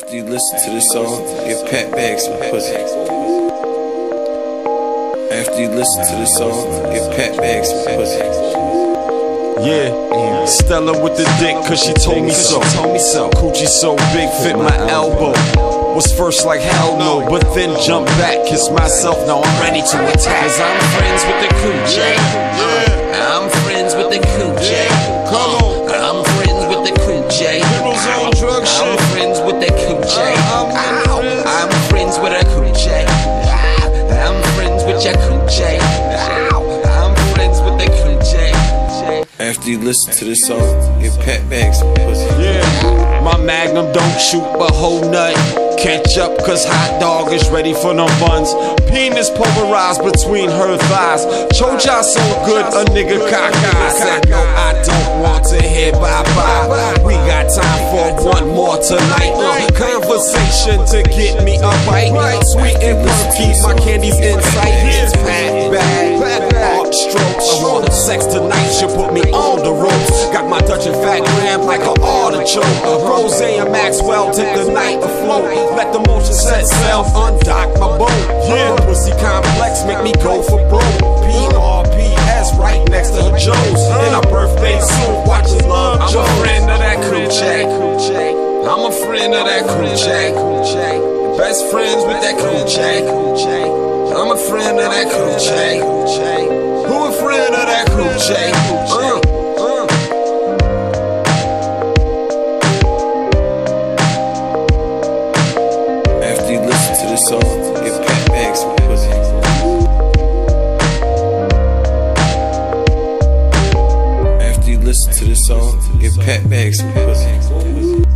After you listen to this song, get pat bags some pussy. After you listen to this song, get pat bags some pussy. Yeah, Stella with the dick, cause she told me so. Coochie so big, fit my elbow. Was first like hell no, but then jump back, kiss myself, now I'm ready to attack. Cause I'm friends your coochie. I'm friends with the coochie. After you listen to this song, get pat bags some pussy. Yeah, my magnum don't shoot but hold nut. Catch up, cause hot dog is ready for them buns. Penis polarized between her thighs. Choja so good, a nigga cockeyed. Said no, I don't want to hear bye bye. We got time for one more tonight. Uh, conversation to get me a bite. Sweet and perky, my candy's in sight. Dutch fat gram like an artichoke. Rose and Maxwell take the night afloat. Let the motion set sail, undock my boat. Yeah, pussy complex make me go for broke. PRPS right next to Joe's. And our birthday soon, watching Love I'm Joe. a friend of that coochie. I'm a friend of that coochie. Best friends with that coochie. I'm a friend of that coochie. Who a friend of that coochie? Uh, to get bags some pussy. After you listen to this song, get pat bags some pussy.